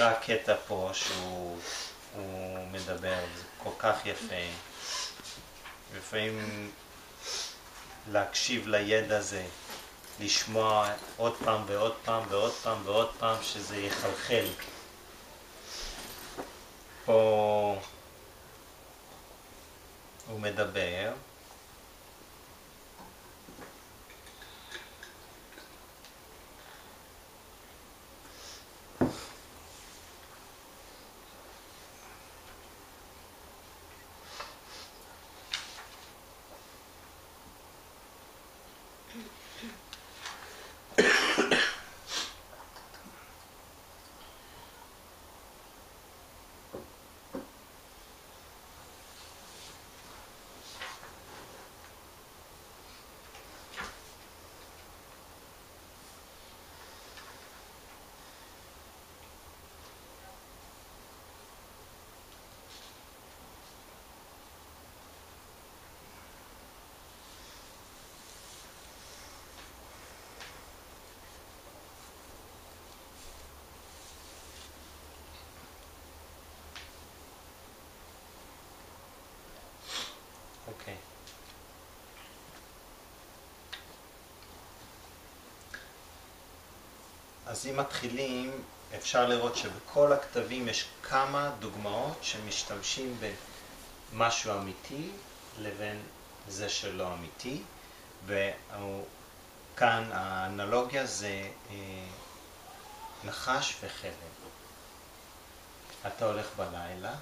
אקרא קטע פה שהוא מדבר, זה כל כך יפה. לפעמים להקשיב לידע הזה, לשמוע עוד פעם ועוד פעם ועוד פעם ועוד פעם שזה יחלחל. פה הוא מדבר אוקיי. אז אם מתחילים, אפשר לראות שבכל הכתבים יש כמה דוגמאות שמשתמשים במשהו אמיתי לבין זה שלא אמיתי, וכאן האנלוגיה זה אה, נחש וחלב. אתה הולך בלילה,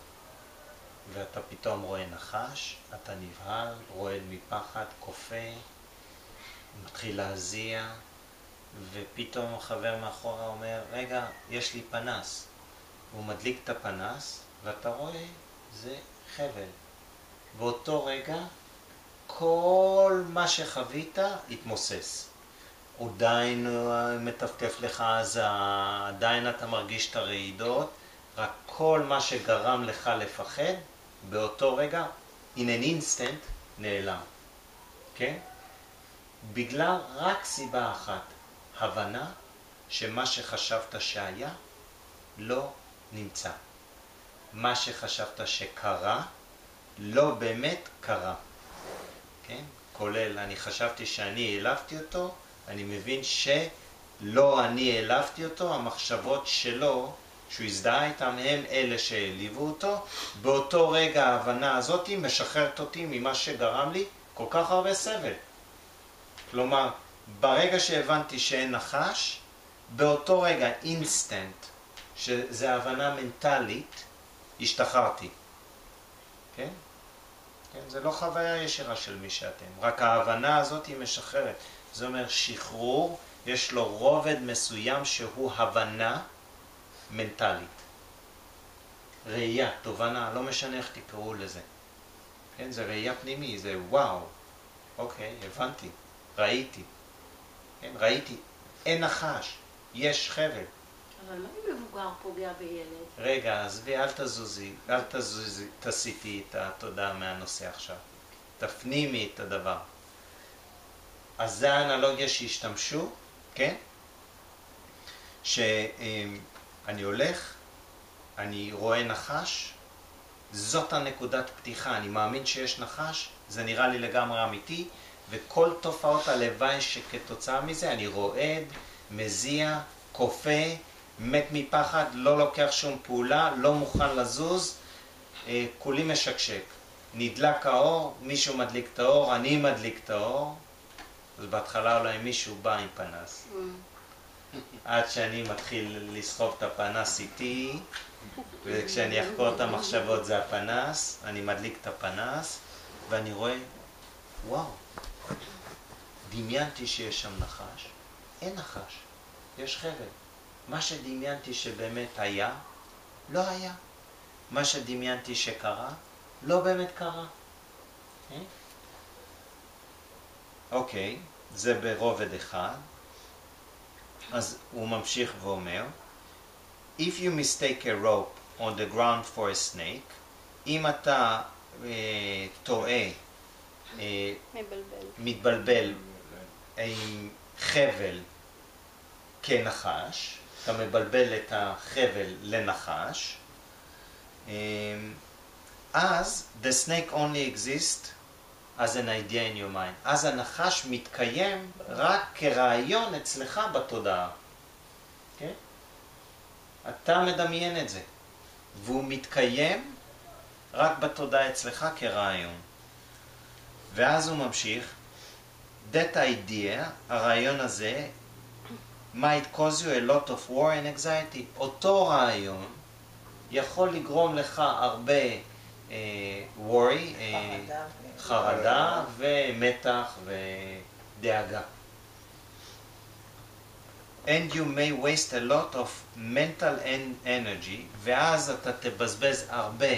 ואתה פתאום רואה נחש, אתה נבהל, רועד מפחד, כופה, מתחיל להזיע, ופתאום החבר מאחורה אומר, רגע, יש לי פנס. הוא מדליק את הפנס, ואתה רואה, זה חבל. באותו רגע, כל מה שחווית התמוסס. עדיין מטפטף לך עזה, עדיין אתה מרגיש את הרעידות, רק כל מה שגרם לך לפחד באותו רגע, in an instant, נעלם. כן? בגלל רק סיבה אחת, הבנה שמה שחשבת שהיה לא נמצא. מה שחשבת שקרה, לא באמת קרה. כן? כולל, אני חשבתי שאני העלבתי אותו, אני מבין שלא אני העלבתי אותו, המחשבות שלו שהוא הזדהה איתם, הם אלה שהעליבו אותו. באותו רגע ההבנה הזאת משחררת אותי ממה שגרם לי כל כך הרבה סבל. כלומר, ברגע שהבנתי שאין נחש, באותו רגע, אינסטנט, שזה הבנה מנטלית, השתחררתי. כן? כן? זה לא חוויה ישירה של מי שאתם, רק ההבנה הזאת היא משחררת. זה אומר שחרור, יש לו רובד מסוים שהוא הבנה מנטלית. ראייה, תובנה, לא משנה איך תקראו לזה. כן, זה ראייה פנימי, זה וואו, אוקיי, הבנתי, ראיתי. כן, ראיתי, אין נחש, יש חבל. אבל מה אם מבוגר פוגע בילד? רגע, עזבי, אל תזוזי, אל תזוזי, תסיטי את התודעה מהנושא עכשיו. תפנימי את הדבר. אז זה האנלוגיה שהשתמשו, כן? ש... אני הולך, אני רואה נחש, זאת הנקודת פתיחה, אני מאמין שיש נחש, זה נראה לי לגמרי אמיתי, וכל תופעות הלוואי שכתוצאה מזה אני רועד, מזיע, כופה, מת מפחד, לא לוקח שום פעולה, לא מוכן לזוז, אה, כולי משקשק. נדלק האור, מישהו מדליק את האור, אני מדליק את האור, אז בהתחלה אולי מישהו בא עם פנס. Mm. עד שאני מתחיל לסחוב את הפנס איתי, וכשאני אחקור את המחשבות זה הפנס, אני מדליק את הפנס, ואני רואה, וואו, דמיינתי שיש שם נחש, אין נחש, יש חבל. מה שדמיינתי שבאמת היה, לא היה. מה שדמיינתי שקרה, לא באמת קרה. אה? אוקיי, זה ברובד אחד. אז הוא ממשיך ואומר, If you mistake a rope on the ground for a snake, אם אתה אה, טועה, מתבלבל עם חבל כנחש, אתה מבלבל את החבל לנחש, אמ, אז the snake only exists as an idea in your mind. אז הנחש מתקיים רק כרעיון אצלך בתודעה. כן? אתה מדמיין את זה, והוא מתקיים רק בתודעה אצלך כרעיון. ואז הוא ממשיך, that idea, הרעיון הזה, might cause you a lot of war and anxiety. אותו רעיון יכול לגרום לך הרבה uh, worry, uh, חרדה ומתח ודאגה. And you may waste a lot of mental energy, ואז אתה תבזבז הרבה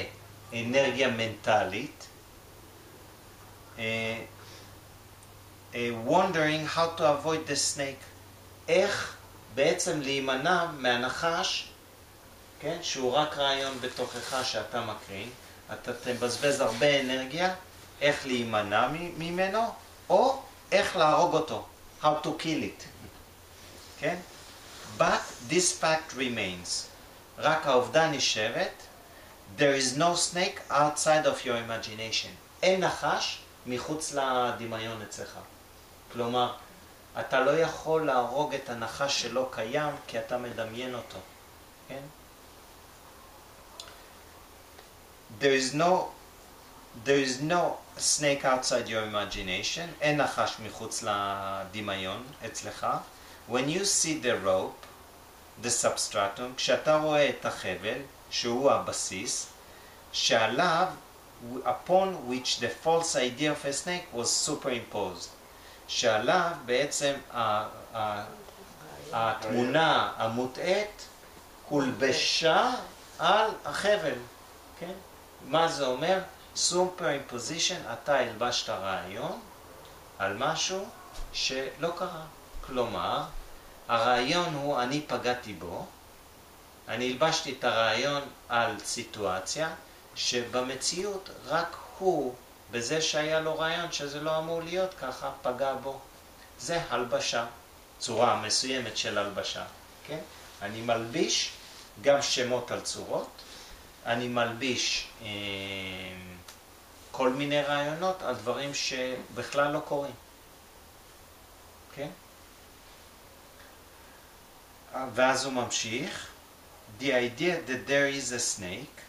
אנרגיה מנטלית, uh, uh, wondering how to avoid the snake. איך בעצם להימנע מהנחש, כן, שהוא רק רעיון בתוכך שאתה מקרין, אתה תבזבז הרבה אנרגיה, איך להימנע ממנו, או איך להרוג אותו, how to kill it, כן? But this fact remains. רק העובדה נשארת, there is no snake outside of your imagination. אין נחש מחוץ לדמיון אצלך. כלומר, אתה לא יכול להרוג את הנחש שלא קיים כי אתה מדמיין אותו, כן? There is no, there is no snake outside your imagination, אין נחש מחוץ לדמיון אצלך. When you see the rope, the substratum, כשאתה רואה את החבל, שהוא הבסיס, שעליו, upon which the false idea of a snake was superimposed. שעליו בעצם התמונה המוטעית הולבשה על החבל, כן? מה זה אומר? Superimposition, אתה הלבשת רעיון על משהו שלא קרה. כלומר, הרעיון הוא אני פגעתי בו, אני הלבשתי את הרעיון על סיטואציה שבמציאות רק הוא בזה שהיה לו רעיון שזה לא אמור להיות ככה, פגע בו. זה הלבשה, צורה מסוימת של הלבשה, כן? אני מלביש גם שמות על צורות, אני מלביש אה, כל מיני רעיונות על דברים שבכלל לא קורים, כן? ואז הוא ממשיך, The idea that there is a snake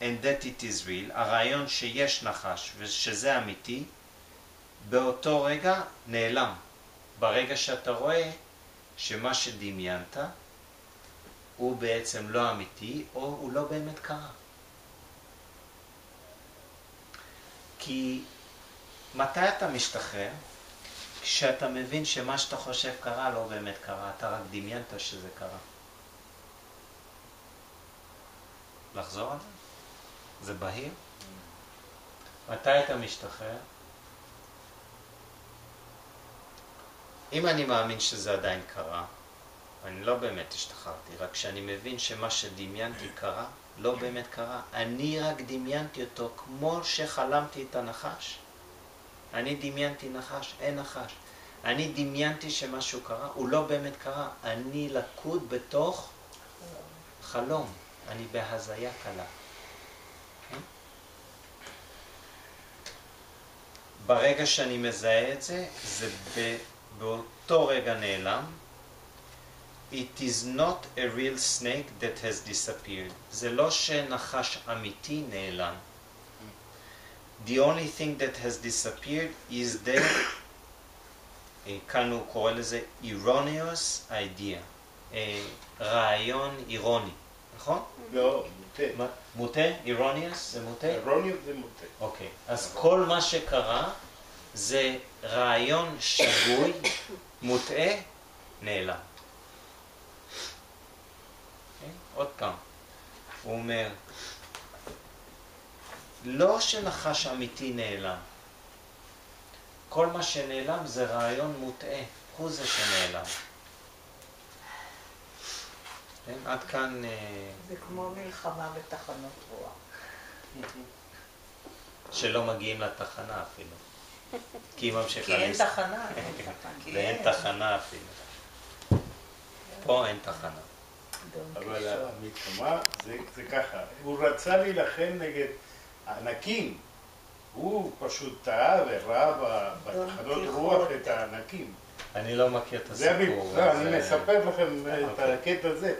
and that it is real, הרעיון שיש נחש ושזה אמיתי, באותו רגע נעלם. ברגע שאתה רואה שמה שדמיינת הוא בעצם לא אמיתי או הוא לא באמת קרה. כי מתי אתה משתחרר? כשאתה מבין שמה שאתה חושב קרה לא באמת קרה, אתה רק דמיינת שזה קרה. לחזור על זה? זה בהיר? מתי אתה משתחרר? אם אני מאמין שזה עדיין קרה, אני לא באמת השתחררתי, רק כשאני מבין שמה שדמיינתי קרה, לא באמת קרה. אני רק דמיינתי אותו כמו שחלמתי את הנחש. אני דמיינתי נחש, אין נחש. אני דמיינתי שמשהו קרה, הוא לא באמת קרה. אני לקוד בתוך חלום. אני בהזיה קלה. ברגע שאני מזהה את זה, זה באותו רגע נעלם. It is not a real snake that has disappeared. זה לא שנחש אמיתי נעלם. The only thing that has disappeared is the, כאן הוא קורא לזה erroneous idea, רעיון אירוני, נכון? לא, מוטה. מוטה? אירוניוס זה מוטה? אירוניוס זה מוטה. אוקיי, אז כל מה שקרה זה רעיון שגוי, מוטעה, נעלם. Okay? עוד פעם, הוא אומר, לא שנחש אמיתי נעלם, כל מה שנעלם זה רעיון מוטעה, הוא זה שנעלם. כן, עד כאן... אה, זה כמו מלחמה בתחנות רוח. שלא מגיעים לתחנה אפילו. כי היא ממשיכה... כי אין תחנה. ואין תחנה אפילו. פה אין תחנה. אבל המלחמה זה, זה ככה, הוא רצה להילחם נגד הענקים, הוא פשוט טעה וראה בתחנות רוח את הענקים. אני לא מכיר את הסיפור. לא, אני אה, מספר לכם את אוקיי. הקטע הזה.